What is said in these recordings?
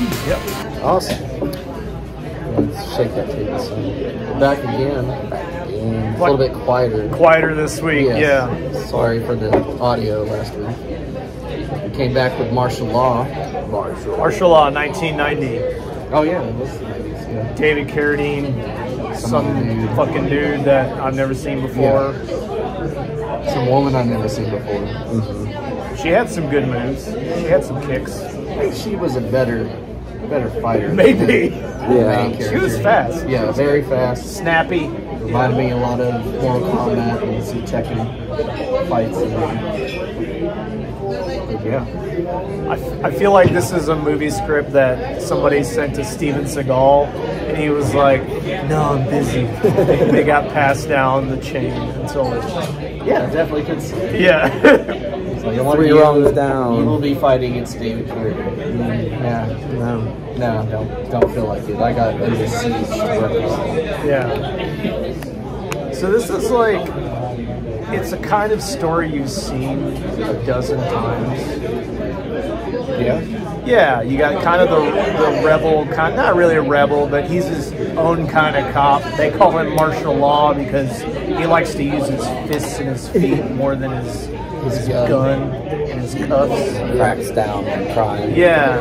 Yep. Awesome. Let's shake that table. So we're back again. Back again. A little bit quieter. Quieter this week. Yes. Yeah. Sorry for the audio last week. We came back with martial law. Martial. Martial Law, 1990. Oh yeah, it was the 90s. Yeah. David Carradine, some dude. fucking dude that I've never seen before. Some woman I've never seen before. Mm-hmm. She had some good moves. She had some kicks. I think she was a better, better fighter. Maybe. Yeah. She was fast. Yeah, very fast. Snappy. Reminded me a lot of Mortal Kombat and some Tekken fights. And, yeah. I, I feel like this is a movie script that somebody sent to Steven Seagal, and he was like, "No, I'm busy." they, they got passed down the chain until, Yeah, definitely could see. yeah. It's like, one of Three you- rungs down. You will be fighting against David Carradine. Mm, yeah. No. No, don't don't feel like it. I got overseas to represent. Yeah. So this is like, it's a kind of story you've seen a dozen times. Yeah. Yeah, you got kind of the, the rebel, kind not really a rebel, but he's his own kind of cop. They call him martial law because he likes to use his fists and his feet more than his, his gun. gun and his cuffs. Cracks down on crime. Yeah,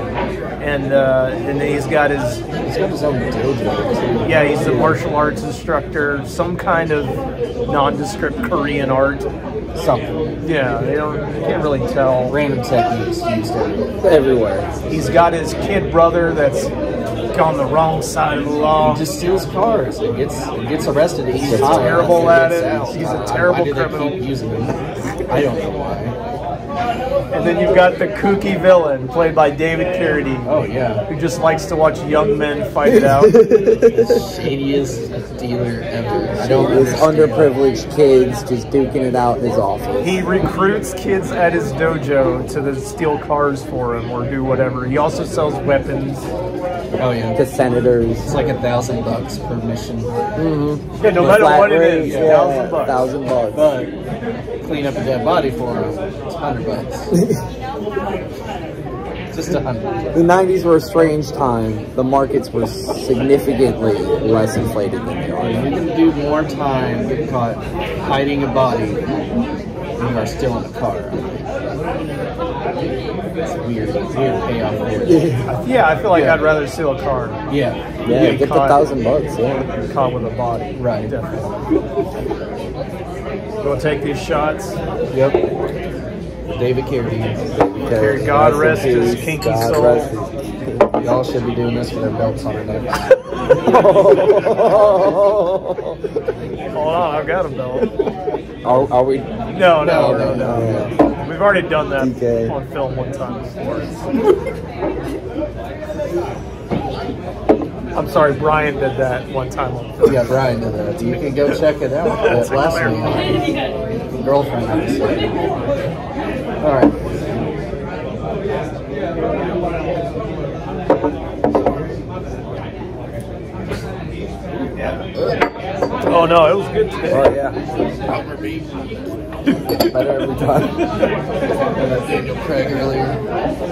and uh, and then he's got his He's got his own dojo too. yeah he's a martial arts instructor, some kind of nondescript Korean art. Something. Yeah, they don't can't really tell. Random techniques used everywhere. He's got his kid brother that's on the wrong side of the law. He just steals cars. It gets it gets arrested. He's He's terrible at it. He's a terrible do they criminal. Keep using him? I don't know why. And then you've got the kooky villain played by David Carradine, Oh yeah, who just likes to watch young men fight it out. shadiest dealer ever. I don't Those understand. underprivileged kids just duking it out in his office. He recruits kids at his dojo to the steal cars for him or do whatever. He also sells weapons. Oh yeah, To senators. it's like a thousand bucks per mission. Mm-hmm. Yeah, no matter Flat what it rate, is, yeah, thousand bucks. Thousand bucks. But clean up a dead body for him, it's hundred bucks. Just a hundred. The 90s were a strange time. The markets were significantly less inflated than they are. You're gonna do more time getting caught hiding a body than you are still in a car. It's a weird, weird payoff there. Yeah, I feel like Yeah. I'd rather steal a car. Yeah. Yeah, get get the thousand bucks, yeah. than Caught with a body. Right. Definitely. You want to take these shots? Yep. David Carradine. Dear God rest in his peace. kinky God soul. rest his- Y'all should be doing this with their belts on their necks. Hold on, I've got a belt. are, are we? No, no, no, No, no. We've already done that DK. on film one time before. I'm sorry, Brian did that one time on film. Yeah, Brian did that. You can go check it out. That's last a one, girlfriend episode. All right. Oh no, it was good today. Oh, yeah. Better every time. Daniel Craig earlier.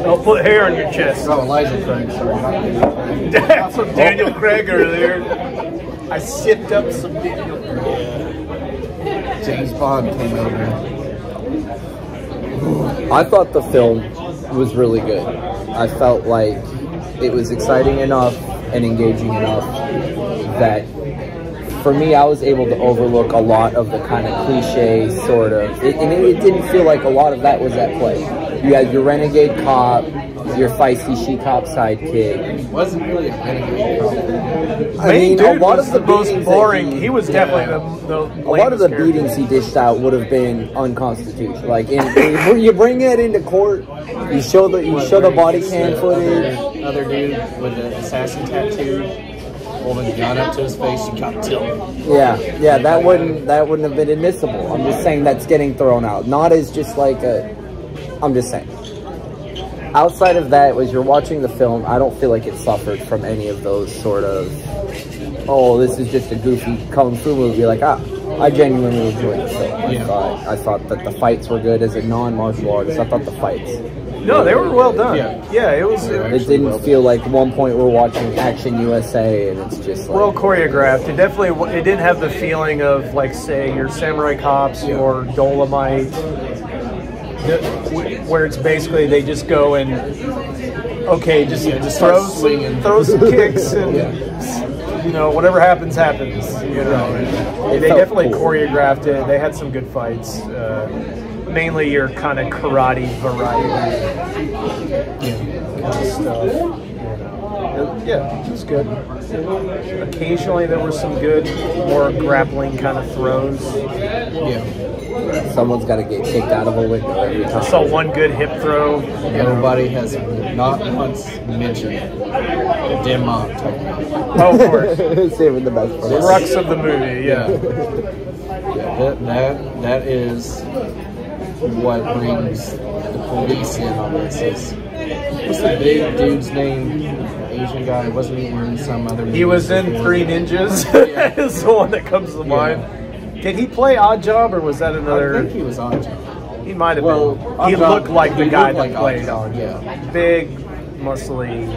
Don't put hair on your chest. Oh, Elijah Craig. Sorry. not Daniel Craig. That's some Daniel Craig earlier. I sipped up some Daniel Craig. James Bond came over. I thought the film was really good. I felt like it was exciting enough and engaging enough that for me, I was able to overlook a lot of the kind of cliche sort of, it, and it, it didn't feel like a lot of that was at play. You had your renegade cop, your feisty she cop sidekick. It wasn't really a renegade cop. I Main mean, a dude lot was of the, the most boring. he- He was definitely the, the a lot of the lamest beatings he dished out would have been unconstitutional. Like, in, in- you bring it into court, you show the you show the body cam footage. Other dude with the assassin tattoo holding a gun up to his face. You got killed. Yeah, yeah, that wouldn't that wouldn't have been admissible. I'm just saying that's getting thrown out, not as just like a. I'm just saying. Outside of that, as you're watching the film, I don't feel like it suffered from any of those sort of. Oh, this is just a goofy kung fu movie. Like, ah, I genuinely enjoyed the film. I Yeah. thought I thought that the fights were good as a non-martial artist. I thought the fights. No, they were well done. Yeah. Yeah, it was. It It didn't feel like one point we're watching Action USA and it's just like well choreographed. It definitely it didn't have the feeling of like say your Samurai Cops or Dolomite, the- where it's basically they just go and okay, just Yeah, just throw some, throw some kicks and you know whatever happens happens. You know, they definitely cool. choreographed it. They had some good fights. Uh, mainly your kind of karate variety kind of stuff. You know. It- yeah, it was good. Occasionally there were some good, more grappling kind of throws. Yeah. someone's got to get kicked out of a window every time. I saw one good hip throw. Nobody has not once mentioned Denmark. Oh, of course. Saving the best for The crux of the movie, yeah. Yeah, that, that that is what brings the police in on this. Is, what's the big dude's name? Asian guy wasn't he in some other? He was in Three? Ninjas. Yeah. is the one that comes to mind. Did he play Odd Job or was that I another? think he was Odd Job. He might have Well, been. He Job- looked like the guy that like played Odd Job. yeah. Big, muscly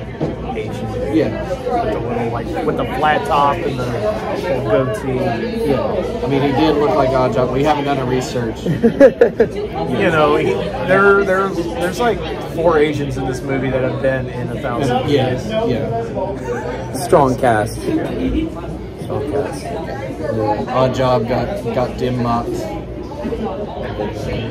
Asian. Yeah, With the little like with the flat top and the little goatee. yeah. I mean, he did look like Odd Job. We haven't done a research. You know, he, there there's there's like four Asians in this movie that have been in a thousand Yeah, years. yeah. Strong cast. Strong cast. yeah. Odd Job got got dim mocked.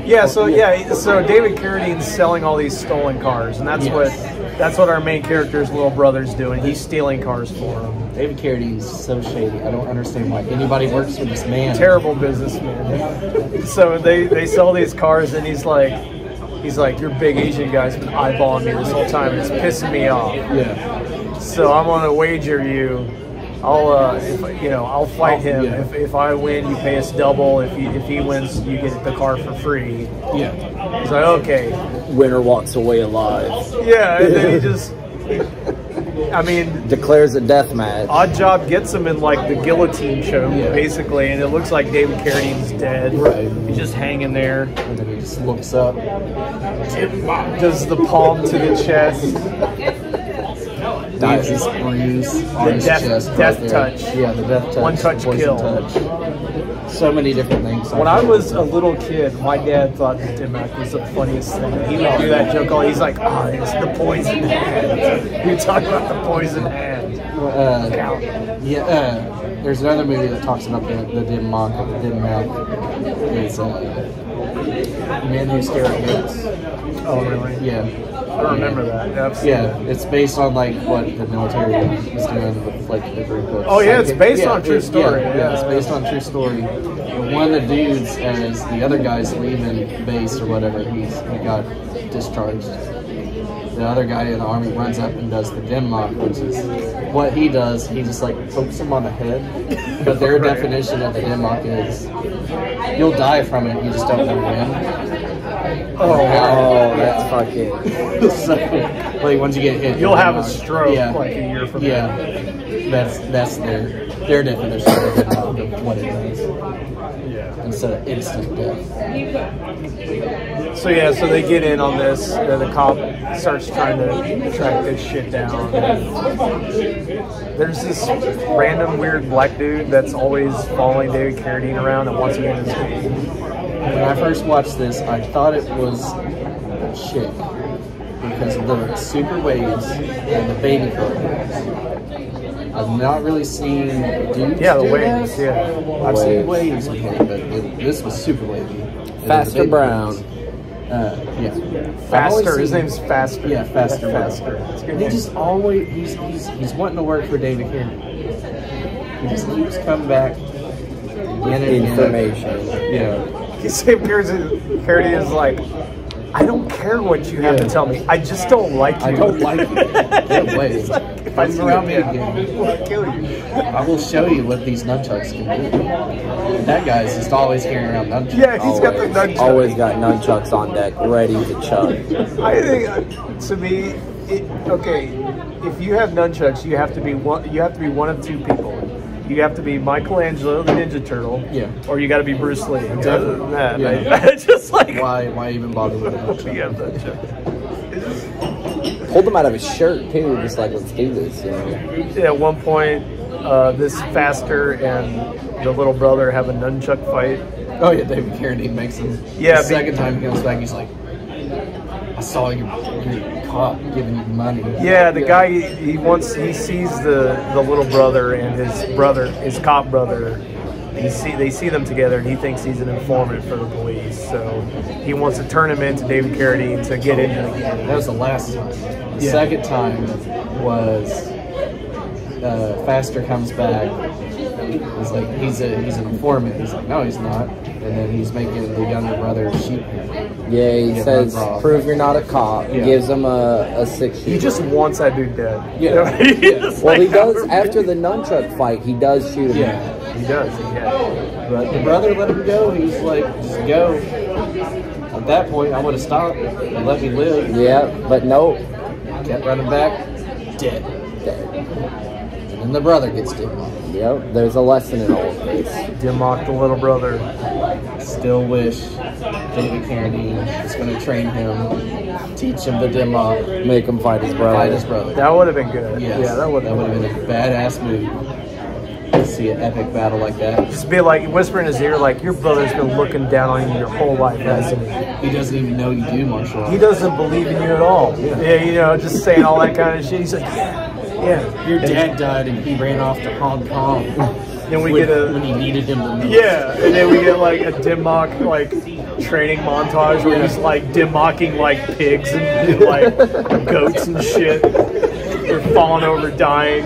Yeah, so yeah, so David Carradine's selling all these stolen cars, and that's Yes. what that's what our main character's little brother's doing. He's stealing cars for him. David Carradine's so shady. I don't understand why anybody works with this man. Terrible businessman. so they they sell these cars, and he's like. He's like, your big Asian guy's been eyeballing me this whole time. and It's pissing me off. Yeah. So I'm gonna wager you. I'll, uh, if you know, I'll fight him. yeah. If, if I win, you pay us double. If he if he wins, you get the car for free. Yeah. He's like, okay, Winner walks away alive. yeah. And then he just, I mean, Declares a death match. Odd Job gets him in like the guillotine choke, Yeah. basically, and it looks like David Carradine's dead. Right. He's just hanging there. And then he just looks up. Does the palm to the chest. Leaves his bruise on The death- chest. death right touch. Yeah, the death touch. One touch kill. touch. So many different things. When I was a little kid, my dad thought that dim mak was the funniest thing. He would do that joke all. He's like, "Ah, it's the poison hand." We talk about the poison hand. Uh, yeah, uh, there's another movie that talks about the, the dim mak or the dim uh, Who Stare at Goats. Oh, really? Yeah. I remember that. Yeah, Yeah, it's based on like what the military was doing with like group of. Oh, yeah, it's based yeah, on true story, Yeah, yeah. it's based on true story. One of the dudes, as the other guy's leaving base or whatever, he's he got discharged. The other guy in the army runs up and does the lock, which is what he does. He just like pokes him on the head. But their Right. definition of the lock is you'll die from it. You just don't know when. Oh, Oh, that's fucking. so, like once you get hit, You'll have a gone. stroke like a year from yeah. now. That's that's their their definition of, what it is Yeah. instead of instant death. So yeah, so they get in on this. Uh, the cop starts trying to track this shit down. There's this random weird black dude that's always following David Carradine around and wants to get in his game. When I first watched this, I thought it was a chick because of the super waves and the baby girl. I've not really seen dudes. Yeah, the do waves, that. yeah. I've seen Waves. waves before, but it, this was super wavy. It Faster Brown. Uh, yeah. Faster. His name's Faster. Yeah, faster. Faster. A good And he just always he's he's he's wanting to work for David Carradine. He just keeps coming back. Again and. Information. Yeah. He said Carradine Carradine is like, I don't care what you have to tell me. I just don't like you. I don't like you. Get away. Like, if I Come see around you me again, again. I'll kill you. I will show you what these nunchucks can do. That guy's just always carrying around nunchucks. Yeah, he's got the nunchucks. always got nunchucks on deck, ready to chug. I think uh, to me, it, okay, if you have nunchucks, you have to be one. You have to be one of two people. You have to be Michelangelo, the Ninja Turtle, Yeah. or you got to be Bruce Lee. Other than that, Yeah. I, just like Why? Why even bother with it? yeah, that shit. Pulled him out of his shirt too, just like let's do this. You know? At one point, uh, this faster and the little brother have a nunchuck fight. Oh yeah, David Carradine makes him. Yeah, The be- second time he comes back, he's like, "I saw your cop giving you money." Yeah, the guy he, he wants he sees the the little brother and his brother, his cop brother. He see they see them together, and he thinks he's an informant for the police. So he wants to turn him into David Carradine to get in. That was the last time. The Yeah. second time was uh, Faster comes back. He's like, he's a he's an informant. He's like, no, he's not. And then he's making the younger brother shoot him. Yeah, he Yeah, says, runs "Prove you're not a cop." Yeah. Gives him a, a six. He just wants that dude dead. Yeah. You know, he just well, he does after the nunchuck fight. He does shoot him. Yeah. He does. Yeah. But the brother let him go. He's like, just go. At that point, I would have stopped and let me live. Yeah, but no. Kept running back, dead. Dead. And then the brother gets dead. Yep, there's a lesson in all of this. Dimmock, the little brother. Still wish David Carradine was going to train him, teach him the demo, Make him fight his brother. fight his brother. That would have been good. Yes, Yeah, that would that would have been a badass move. See an epic battle like that. Just be like whisper in his ear, like your brother's been looking down on you your whole life, hasn't he? He doesn't even know you do martial arts. He doesn't believe in you at all. Yeah, you know, just saying all that kind of shit. He's like, yeah, yeah. Your dad died and he ran off to Hong Kong. Then we when, get a when he needed him the most. yeah, and then we get like a Dimmock like training montage where he's like Dimmocking like pigs and, like goats and shit. They're falling over, dying.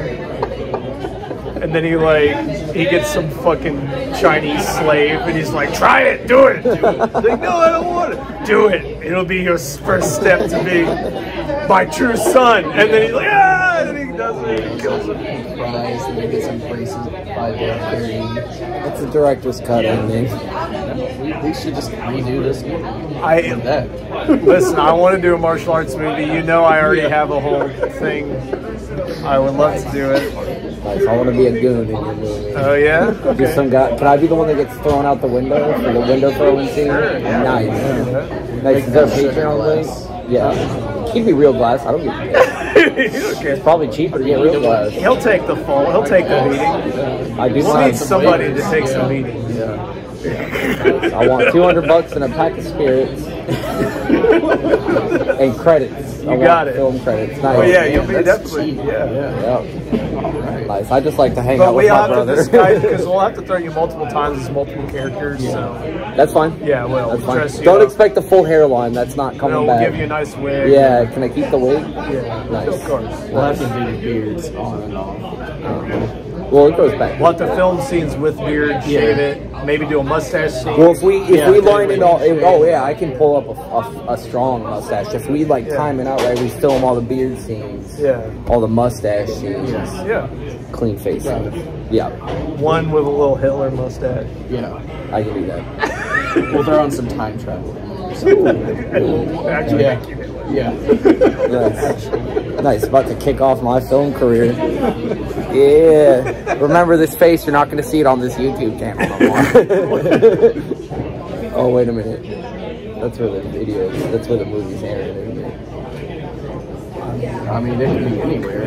And then he like he gets some fucking Chinese slave and he's like, try it, do it, do it. Like, no, I don't want it. Do it. It'll be your first step to be my true son. And then he's like, ah, and does it, and he kills him. Prize and he gets some braces by David Carradine. That's a director's cut ending. We, we should just redo this movie. I that. Listen, I want to do a martial arts movie. You know, I already have a whole thing. I would love to do it. Nice. I want to be a goon in your movie. Oh yeah. Okay. some guy. Can I be the one that gets thrown out the window for the window throwing scene? yeah. Nice. Nice. Is there a Patreon link? Yeah. Keep me real glass. I don't get paid. It's probably cheaper to get real glass. He'll take the fall. He'll take the beating. I do We'll need somebody to take some beating. I want 200 bucks and a pack of spirits and credits. You want got it. Film credits. Nice. Oh yeah, you'll be That's definitely cheap. yeah. Yep. Nice. I just like to hang But out with my have to brother. disguise because we'll have to throw you multiple times as multiple characters. So That's fine. yeah, well, That's we'll dress fine. Don't up. expect the full hairline. That's not coming know, we'll back. give you a nice wig. yeah. Can I keep the wig? Yeah. Nice. Of course. We'll have to do the beards on and off. Uh-huh. Well, it goes back. We'll have to film scenes with beard, shave it, maybe do a mustache scene. Well, if we if Yeah, we line it all, if- oh yeah, I can pull up a, a, a strong mustache. If we like Yeah. time it out right, we film all the beard scenes, yeah. all the mustache scenes, Yeah. clean face. Yeah, One with a little Hitler mustache. Yeah. I can do that. We'll throw on some time travel. Actually, Yeah. make. Yeah. Nice. nice. About to kick off my film career. Yeah. Remember this face, you're not going to see it on this YouTube channel no more. oh, wait a minute. That's where the video, is. that's where the movie's airing. isn't it? I mean, it could be anywhere.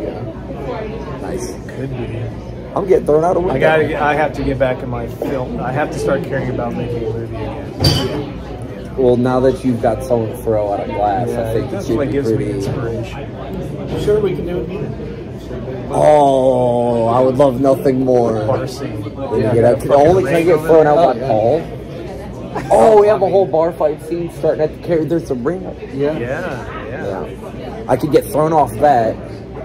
Yeah. Nice. Could be. I'm getting thrown out of window. I gotta. Get, I have to get back in my film. I have to start caring about making a movie again. Well, now that you've got someone to throw out of glass, I think it it definitely should be gives me pretty. inspiration. Sure, we can do it again. Oh, I would love nothing more. Bar scene. When you Yeah, get out, fucking only can I get thrown out by Oh, Paul. Oh, we have a whole bar fight scene starting at the carry. There's a ring. Yeah. Yeah, yeah. Yeah, I could get thrown off that,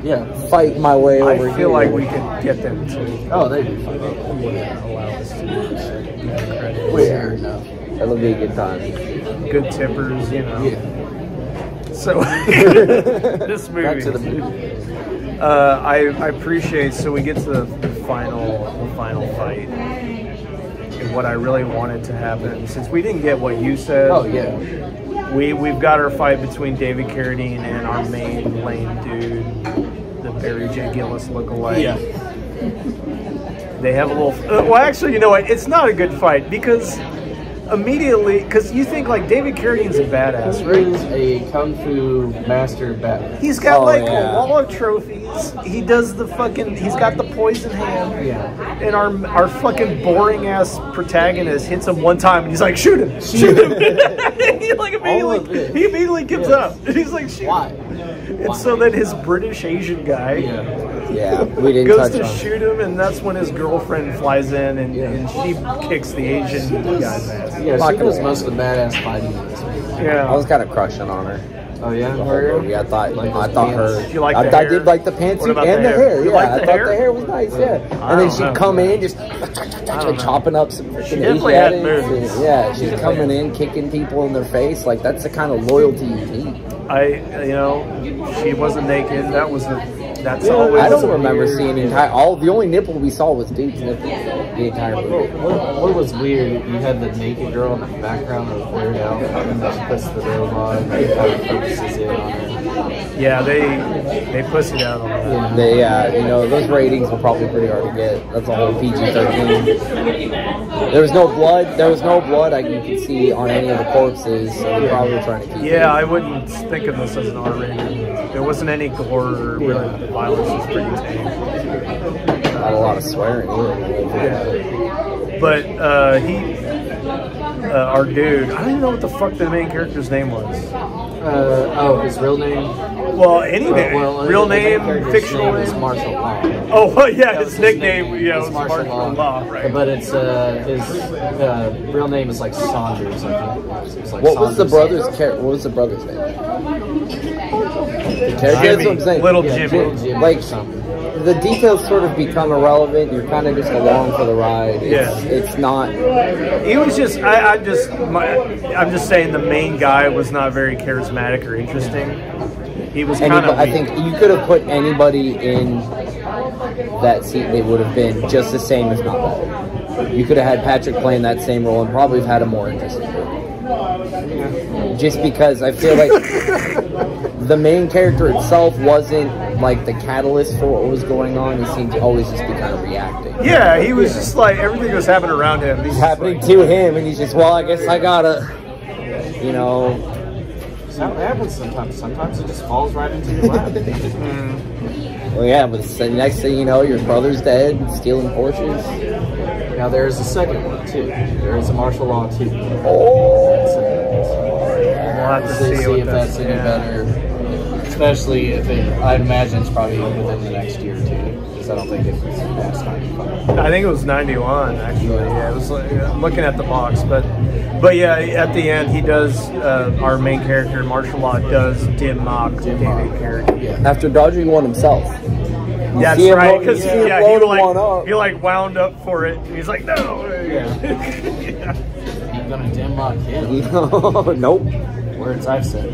Yeah. fight my way I over feel here. like we could get them to Oh, they'd be fine. yeah, allow us to do that credits. Fair enough. That'll be a good time. Good tippers, you know. Yeah. So this movie. Back to the movie. Uh, I, I appreciate. So we get to the, the final, the final fight, and what I really wanted to happen. Since we didn't get what you said, Oh, yeah. we we've got our fight between David Carradine and our main lame dude, the Barry J. Gillis lookalike. Yeah. They have a little. Uh, well, actually, you know what? It's not a good fight because immediately, because you think like David Carradine's a badass, right? He's a kung fu master bat. He's got Oh, like yeah. a wall of trophies. He does the fucking. He's got the poison hand. Yeah. And our our fucking boring ass protagonist hits him one time, and he's like, "Shoot him! Shoot him!" he like immediately he immediately gives Yes. up. He's like, "Shoot!" Why? And so then his British Asian guy Yeah. Yeah, we didn't goes touch to on. shoot him, and that's when his girlfriend flies in, and, and she kicks the Asian guy's ass. Yeah, Not she gonna does lie. most of the badass fighting in this movie. Yeah. I was kind of crushing on her. Oh yeah, The whole movie. I thought, Like I thought pants. her. You like I, the I did like the What pantsuit and the the hair? hair. You Yeah, like I the thought hair? the hair was nice. Yeah, I and then she'd know. come in just know. chopping up some freaking definitely had Asiatics. moves. Yeah, she's coming in kicking people in their face. Like that's the kind of loyalty you need. I, you know, she wasn't naked. That was a. That's always. I don't remember weird- seeing entire. All the only nipple we saw was dude's nipple the entire movie. What, what was weird? You had the naked girl in the background of Weird Al, and then she puts the robe on, and it kind of focuses in on her. Yeah, they they pussied out on that. They, yeah, you know, those ratings were probably pretty hard to get. That's a whole PG thirteen. There was no blood. There was no blood. I you could see on any of the corpses. So they're probably trying to keep. Yeah, I wouldn't think of this as an R rated. There wasn't any gore or really violence. It was pretty tame. Not a lot of swearing either. But uh, he, uh, our dude, I don't even know what the fuck the main character's name was. Uh, oh, his real name? Well, any Uh, name, well, real name, character's fictional name is. Martial Law. Oh, well, yeah, That his was nickname, yeah, was Martial Law, right? But it's uh, his uh, real name is like Saunders. I think it was. It's like What was the brother's char- What was the brother's name? That's what I'm saying. little Yeah, Jimmy. Jimmy Like something. the details sort of become irrelevant. You're kind of just along for the ride. It's, Yeah. it's not. He was just, I, I just, my, I'm just saying the main guy was not very charismatic or interesting. He was kind of. I think you could have put anybody in that seat. They would have been just the same, if not better. You could have had Patrick playing that same role and probably have had a more interesting movie. Just because I feel like the main character itself wasn't like the catalyst for what was going on. He seemed to always just be kind of reacting. Yeah, he was just like everything was happening around him. He's It's happening like- to him, and he's just, well, I guess I gotta, you know, That's how it happens sometimes. Sometimes it just falls right into your lap. well, yeah, but the next thing you know, your brother's dead, stealing Porsches. now there is a second one too. There is a martial law too. Oh, We'll have to To see, see, what if that's any yeah. better. Especially if it, I'd imagine it's probably within the next year or two. Because I don't think it was past 95. I think it was 91 actually. Yeah, it was like, I'm looking at the box, but but yeah, at the end he does uh, our main character martial law does dim mak Dim David mock. character. Yeah. After dodging one himself. That's see him right, because you yeah, he like he like wound up for it. He's like, no. Yeah. You're gonna dim lock him. No, nope. Words I've said.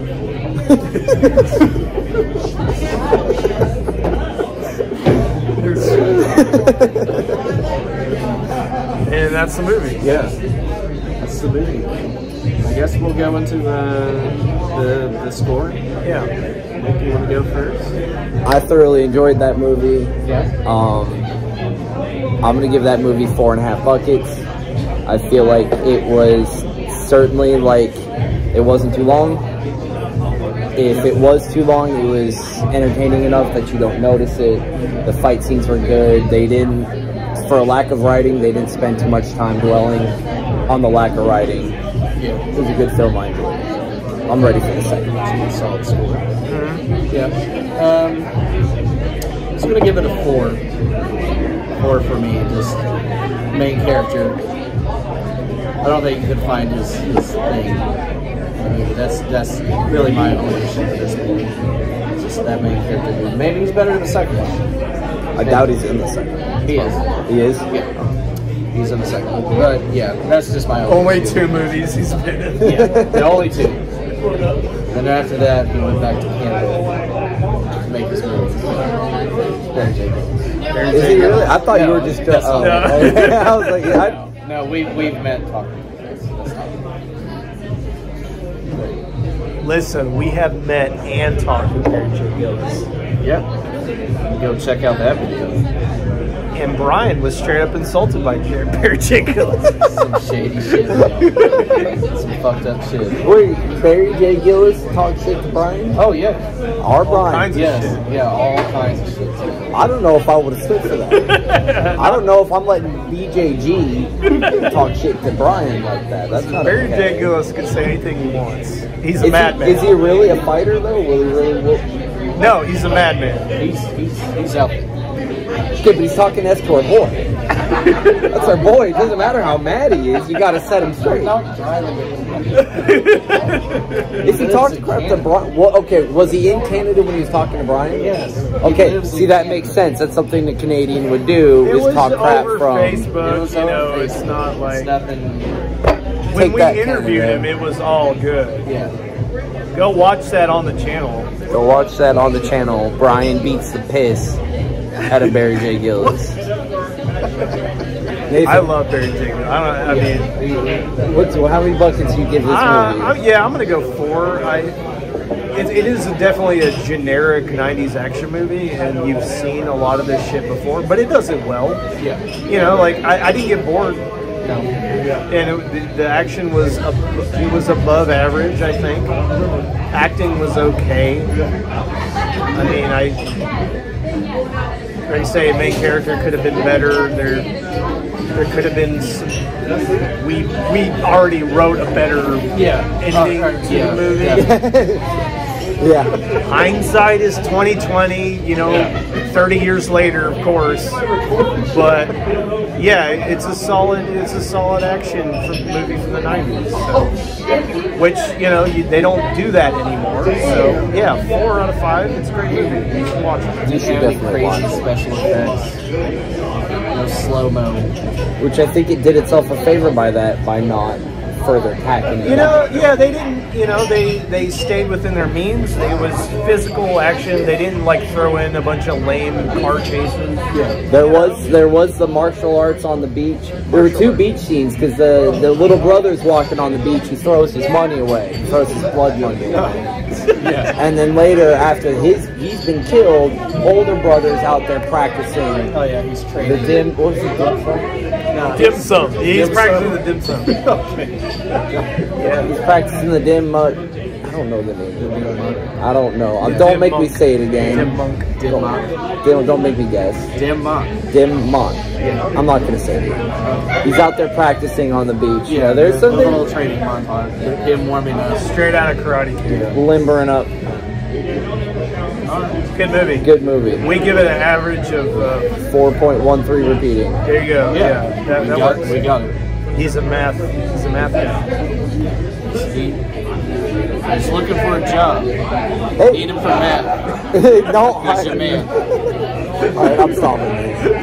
and that's the movie. Yeah. That's the movie. I guess we'll go into the the, the score. Yeah. Nick, you want to go first? I thoroughly enjoyed that movie. Yeah. Um, I'm gonna give that movie four and a half buckets. I feel like it was certainly like it wasn't too long. If it was too long, it was entertaining enough that you don't notice it. The fight scenes were good. They didn't, for a lack of writing, they didn't spend too much time dwelling on the lack of writing. It was a good film. I enjoyed it. I'm ready for the second. one. Solid score. Yeah. Um, I'm just gonna give it a four. Four for me. Just main character. I don't think you could find his, his thing. I mean, that's that's really my only issue at this point. It's just that main character. Maybe he's better in the second one. I doubt he's in the second. one. He is. He is. Yeah. He's in the second one. But yeah, that's just my only Only issue. two movies he's been in. Yeah, the only two. And after that, he went back to Canada to make his movies. Barry J. Is he really? I thought you were just. that's oh, not- okay. I was like, yeah, I, No, we we've met talking. Listen, we have met and talked with Barry J. Gillis. Yep. Go check out that video. and Brian was straight up insulted by Barry J. Gillis. Some shady shit. man. Some fucked up shit. Wait, Barry J. Gillis talk shit to Brian? Oh yeah. Our Brian. kinds of Yes. shit. Yeah. All kinds of shit. Too. I don't know if I would have stood for that. I don't know if I'm letting BJG talk shit to Brian like that. That's not Barry okay. J. Gillis can say anything he wants. He's a Is madman. he, is he really a fighter though? Will he really? Will, No, he's a madman. He's he's he's out there. okay, but he's talking S to our boy. That's our boy. It doesn't matter how mad he is. You got to set him straight. Not driving it. If he talked crap to Brian, well, okay, was he in Canada when he was talking to Brian? Yes. Okay, see that makes sense. That's something the Canadian would do It is talk crap from. Facebook. It was you know, it's Facebook. not like It's nothing. when we interviewed Canada. him, it was all good. Yeah. Go watch that on the channel. Go watch that on the channel. Brian beats the piss out of Barry J. Gillis. Nathan, I love Barry J. Gillis. I don't. I mean, how many buckets do you give this uh, movie? I'm- yeah, I'm gonna go four. I. It, it is definitely a generic '90s action movie, and you've seen a lot of this shit before, but it does it well. Yeah. You know, like I, I didn't get bored. No. and it, the, the action was ab- it was above average. I think acting was okay. I mean, I I say, main character could have been better. There, there could have been. Some, we we already wrote a better Yeah. ending Uh, uh, to yeah, the movie. yeah. yeah. Hindsight is twenty twenty. You know, thirty years later, of course. But yeah, it's a solid. It's a solid action from movie from the nineties. So, which you know you, they don't do that anymore. So yeah, four out of five. It's a great movie. You should watch it. You should definitely crazy watch it. special effects. Slow mo. Which I think it did itself a favor by that, by not further hacking it. You know, yeah, they didn't. You know, they they stayed within their means. It was physical action. They didn't like throw in a bunch of lame car chases. Yeah. There was there was the martial arts on the beach. There were two beach scenes because the the little brother's walking on the beach. He throws his money away. He throws his blood money away. Yeah. And then later, after his he's been killed, older brother's out there practicing Oh yeah, he's training. the training. dim. What was it? Dim sum? Dim sum. He's Dim practicing sum. the dim sum. yeah. He's practicing the dim. Uh, I don't know the name. I don't know. Uh, Yeah. don't Dim make me say it again. Dim monk. Dim Don't, monk. don't, don't make me guess. Dim monk. Dim monk. I'm not gonna say it. He's out there practicing on the beach. Yeah, there's a little training montage. Him warming up. Straight out of Karate Kid. limbering up. Good movie. Good movie. We give it an average of. Uh, 4.13 repeating. there you go. Yeah, that, we, that got, works. we got it. He's a math. He's a math guy. He's looking for a job. Hey. Need him for math. no, He's your I, man. all right, I'm stopping.